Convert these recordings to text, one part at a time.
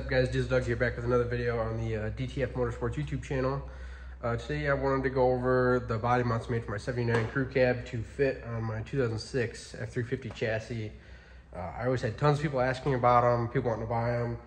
Up guys? Diesel Doug here back with another video on the uh, DTF Motorsports YouTube channel. Uh, today I wanted to go over the body mounts made for my 79 crew cab to fit on my 2006 F350 chassis. Uh, I always had tons of people asking about them, people wanting to buy them.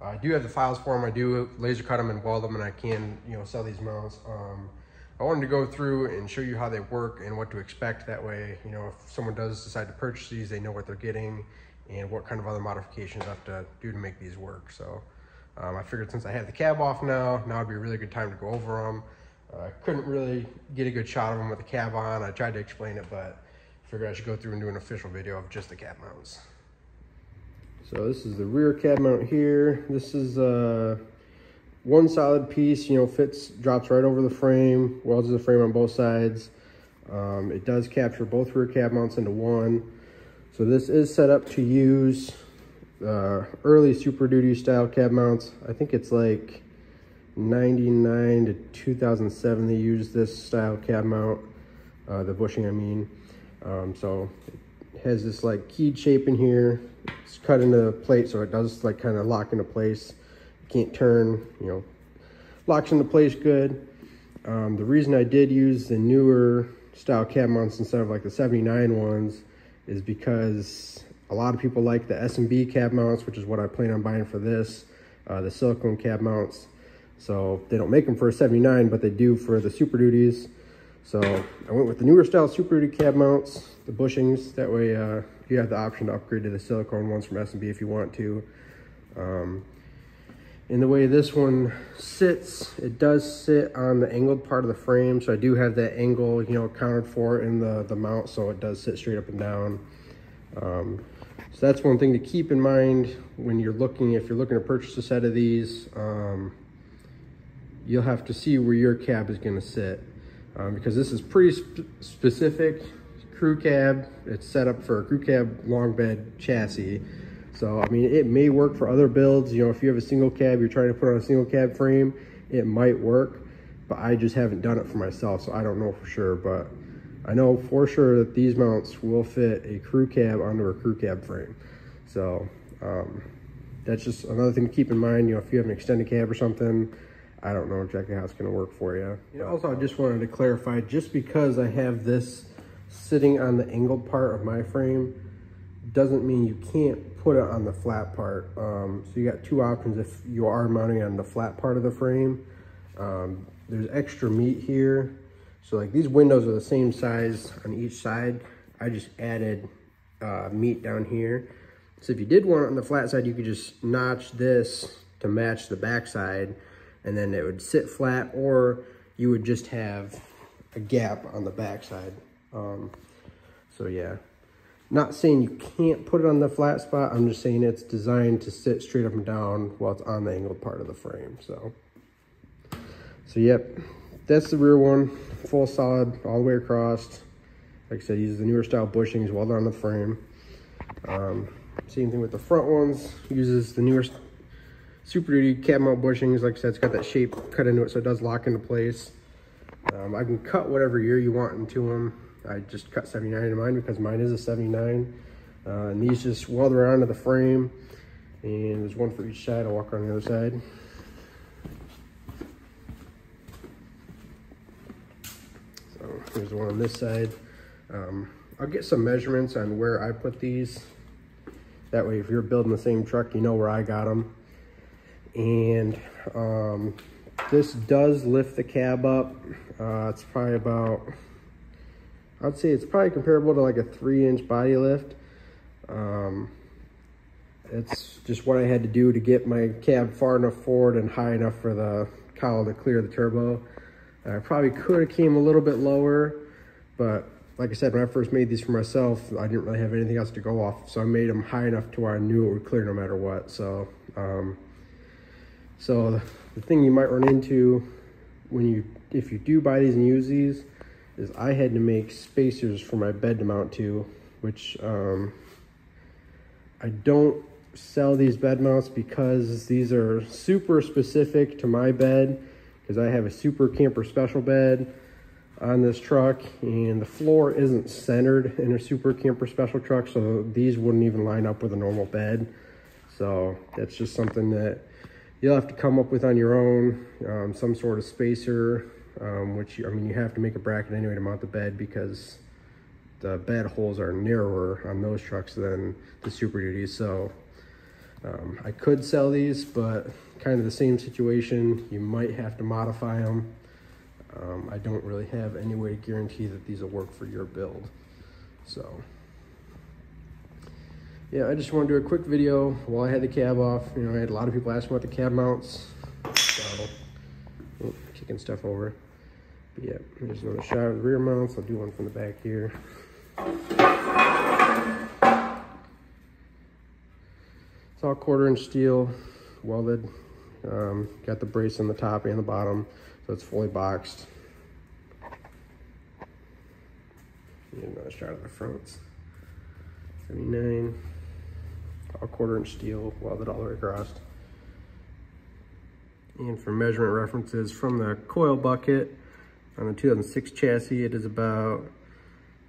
I do have the files for them. I do laser cut them and weld them and I can, you know, sell these mounts. Um, I wanted to go through and show you how they work and what to expect. That way, you know, if someone does decide to purchase these, they know what they're getting and what kind of other modifications I have to do to make these work. So um, I figured since I had the cab off now, now would be a really good time to go over them. I uh, couldn't really get a good shot of them with the cab on. I tried to explain it, but figured I should go through and do an official video of just the cab mounts. So this is the rear cab mount here. This is uh, one solid piece, you know, fits, drops right over the frame, welds the frame on both sides. Um, it does capture both rear cab mounts into one. So this is set up to use uh, early Super Duty style cab mounts. I think it's like 99 to 2007 they used this style cab mount, uh, the bushing I mean. Um, so it has this like keyed shape in here. It's cut into the plate so it does like kind of lock into place. can't turn, you know, locks into place good. Um, the reason I did use the newer style cab mounts instead of like the 79 ones is because a lot of people like the S&B cab mounts, which is what I plan on buying for this, uh, the silicone cab mounts. So they don't make them for a 79, but they do for the Super Duties. So I went with the newer style Super Duty cab mounts, the bushings. That way uh, you have the option to upgrade to the silicone ones from S&B if you want to. Um, in the way this one sits, it does sit on the angled part of the frame. So I do have that angle, you know, accounted for in the, the mount. So it does sit straight up and down. Um, so that's one thing to keep in mind when you're looking, if you're looking to purchase a set of these, um, you'll have to see where your cab is gonna sit. Um, because this is pretty sp specific crew cab. It's set up for a crew cab long bed chassis. So, I mean, it may work for other builds. You know, if you have a single cab, you're trying to put on a single cab frame, it might work, but I just haven't done it for myself, so I don't know for sure. But I know for sure that these mounts will fit a crew cab onto a crew cab frame. So, um, that's just another thing to keep in mind. You know, if you have an extended cab or something, I don't know exactly how it's going to work for you. you know, also, I just wanted to clarify, just because I have this sitting on the angled part of my frame, doesn't mean you can't put it on the flat part. Um, so you got two options if you are mounting on the flat part of the frame. Um, there's extra meat here. So like these windows are the same size on each side. I just added uh, meat down here. So if you did want it on the flat side, you could just notch this to match the back side and then it would sit flat or you would just have a gap on the back side. Um, so yeah. Not saying you can't put it on the flat spot. I'm just saying it's designed to sit straight up and down while it's on the angled part of the frame. So, so yep, that's the rear one. Full solid all the way across. Like I said, uses the newer style bushings welded on the frame. Um, same thing with the front ones. Uses the newer Super Duty cab mount bushings. Like I said, it's got that shape cut into it so it does lock into place. Um, I can cut whatever year you want into them. I just cut 79 in mine because mine is a 79. Uh, and these just weld around to the frame. And there's one for each side. I'll walk around the other side. So here's the one on this side. Um, I'll get some measurements on where I put these. That way, if you're building the same truck, you know where I got them. And um, this does lift the cab up. Uh, it's probably about I'd say it's probably comparable to like a three inch body lift. Um, it's just what I had to do to get my cab far enough forward and high enough for the cowl to clear the turbo. I probably could have came a little bit lower, but like I said, when I first made these for myself, I didn't really have anything else to go off. So I made them high enough to where I knew it would clear no matter what. So, um, so the thing you might run into when you, if you do buy these and use these, is I had to make spacers for my bed to mount to, which um, I don't sell these bed mounts because these are super specific to my bed because I have a super camper special bed on this truck and the floor isn't centered in a super camper special truck so these wouldn't even line up with a normal bed. So that's just something that you'll have to come up with on your own, um, some sort of spacer, um, which, I mean, you have to make a bracket anyway to mount the bed because the bed holes are narrower on those trucks than the Super Duty. So um, I could sell these, but kind of the same situation. You might have to modify them. Um, I don't really have any way to guarantee that these will work for your build. So yeah, I just want to do a quick video while I had the cab off. You know, I had a lot of people asking about the cab mounts. So, oh, kicking stuff over. Yeah, there's another shot of the rear mounts. I'll do one from the back here. It's all quarter inch steel, welded. Um, got the brace on the top and the bottom, so it's fully boxed. another shot of the fronts. 79, all quarter inch steel, welded all the way across. And for measurement references from the coil bucket on the 2006 chassis, it is about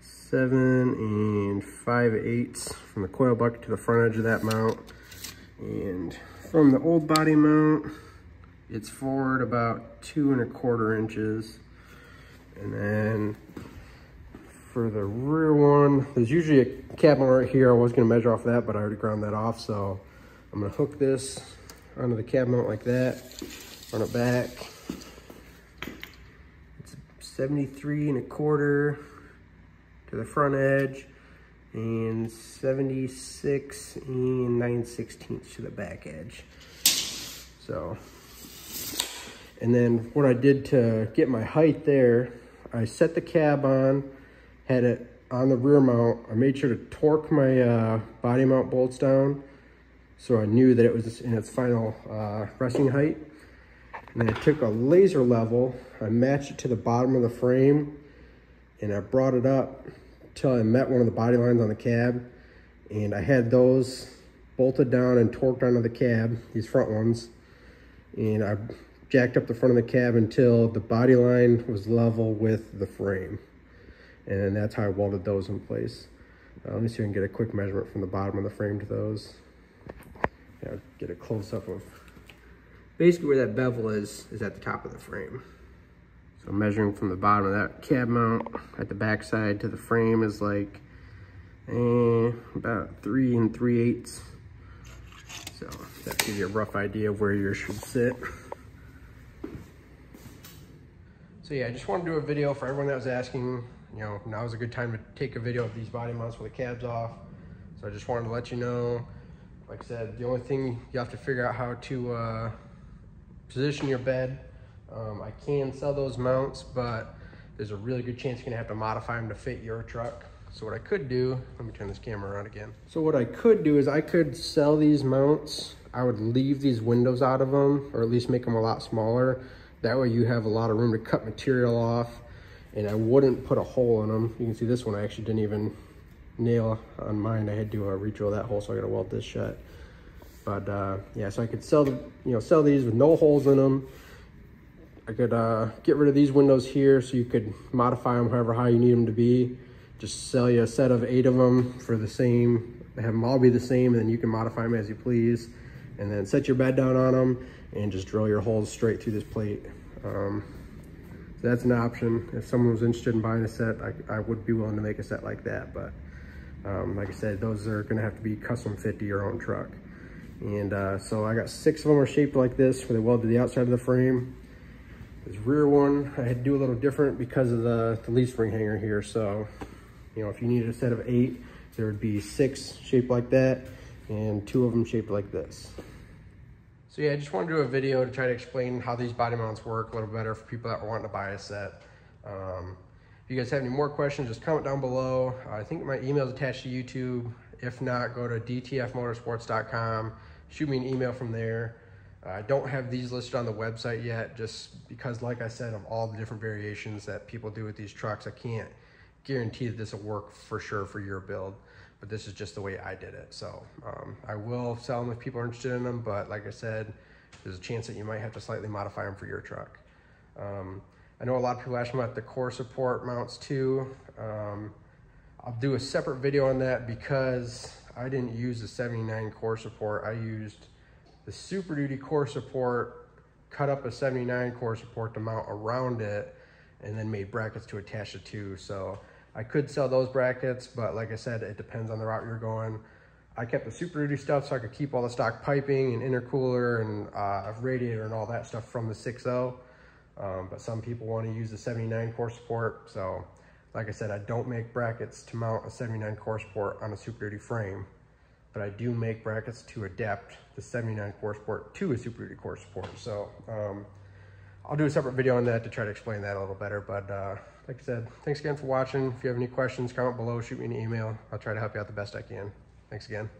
seven and five eighths from the coil bucket to the front edge of that mount. And from the old body mount, it's forward about two and a quarter inches. And then for the rear one, there's usually a mount right here. I was gonna measure off that, but I already ground that off. So I'm gonna hook this onto the cab mount like that, run it back. It's 73 and a quarter to the front edge and 76 and 9 sixteenths to the back edge. So, and then what I did to get my height there, I set the cab on, had it on the rear mount. I made sure to torque my uh, body mount bolts down so I knew that it was in its final uh, resting height. And I took a laser level, I matched it to the bottom of the frame, and I brought it up till I met one of the body lines on the cab. And I had those bolted down and torqued onto the cab, these front ones. And I jacked up the front of the cab until the body line was level with the frame. And that's how I welded those in place. Uh, let me see if I can get a quick measurement from the bottom of the frame to those. Yeah, get a close up of basically where that bevel is, is at the top of the frame. So measuring from the bottom of that cab mount at the back side to the frame is like eh, about three and three eighths. So that gives you a rough idea of where yours should sit. So yeah, I just want to do a video for everyone that was asking you know, now is a good time to take a video of these body mounts with the cabs off. So I just wanted to let you know, like I said, the only thing you have to figure out how to uh, position your bed. Um, I can sell those mounts, but there's a really good chance you're gonna have to modify them to fit your truck. So what I could do, let me turn this camera around again. So what I could do is I could sell these mounts. I would leave these windows out of them, or at least make them a lot smaller. That way you have a lot of room to cut material off and I wouldn't put a hole in them. You can see this one I actually didn't even nail on mine. I had to uh, re-drill that hole, so I gotta weld this shut. But uh, yeah, so I could sell the, you know, sell these with no holes in them. I could uh, get rid of these windows here so you could modify them however high you need them to be. Just sell you a set of eight of them for the same, have them all be the same, and then you can modify them as you please. And then set your bed down on them and just drill your holes straight through this plate. Um, so that's an option. If someone was interested in buying a set, I, I would be willing to make a set like that. But um, like I said, those are gonna have to be custom fit to your own truck. And uh, so I got six of them are shaped like this where they weld to the outside of the frame. This rear one, I had to do a little different because of the, the leaf spring hanger here. So, you know, if you needed a set of eight, there would be six shaped like that and two of them shaped like this. So yeah, I just wanted to do a video to try to explain how these body mounts work a little better for people that are wanting to buy a set. Um, if you guys have any more questions, just comment down below. I think my email is attached to YouTube. If not, go to dtfmotorsports.com. Shoot me an email from there. I don't have these listed on the website yet, just because, like I said, of all the different variations that people do with these trucks, I can't guarantee that this will work for sure for your build but this is just the way I did it. So um, I will sell them if people are interested in them, but like I said, there's a chance that you might have to slightly modify them for your truck. Um, I know a lot of people ask me about the core support mounts too. Um, I'll do a separate video on that because I didn't use the 79 core support. I used the Super Duty core support, cut up a 79 core support to mount around it, and then made brackets to attach the two. So I could sell those brackets, but like I said, it depends on the route you're going. I kept the Super Duty stuff so I could keep all the stock piping and intercooler and uh, radiator and all that stuff from the 6.0. Um, but some people want to use the 79 core support. So like I said, I don't make brackets to mount a 79 core port on a Super Duty frame, but I do make brackets to adapt the 79 core port to a Super Duty core port. So um, I'll do a separate video on that to try to explain that a little better. But uh, like I said, thanks again for watching. If you have any questions, comment below, shoot me an email. I'll try to help you out the best I can. Thanks again.